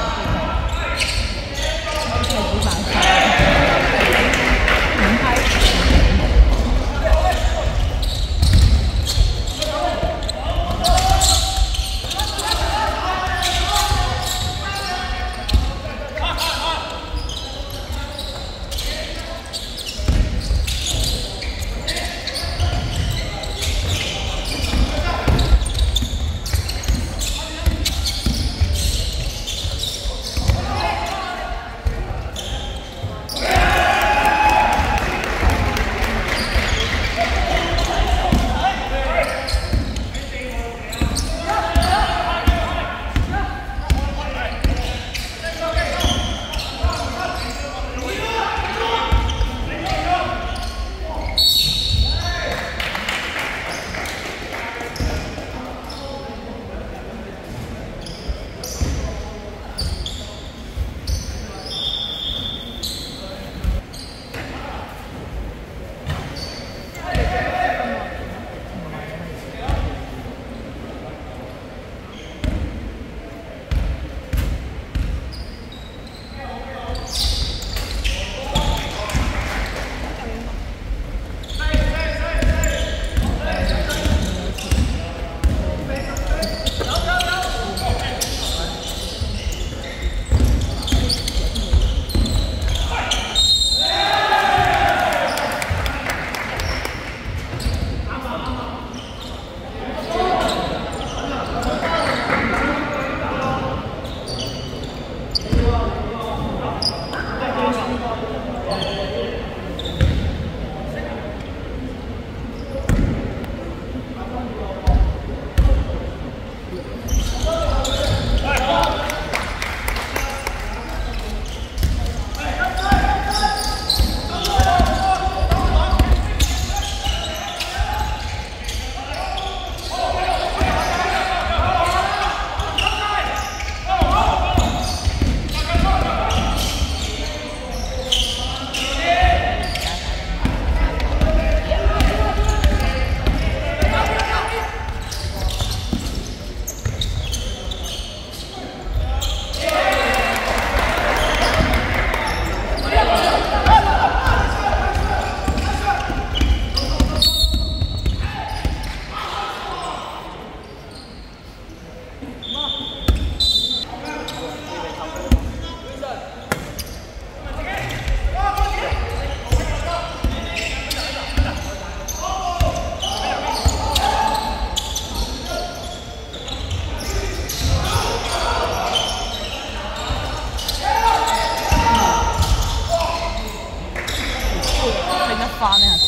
많고 发那下子。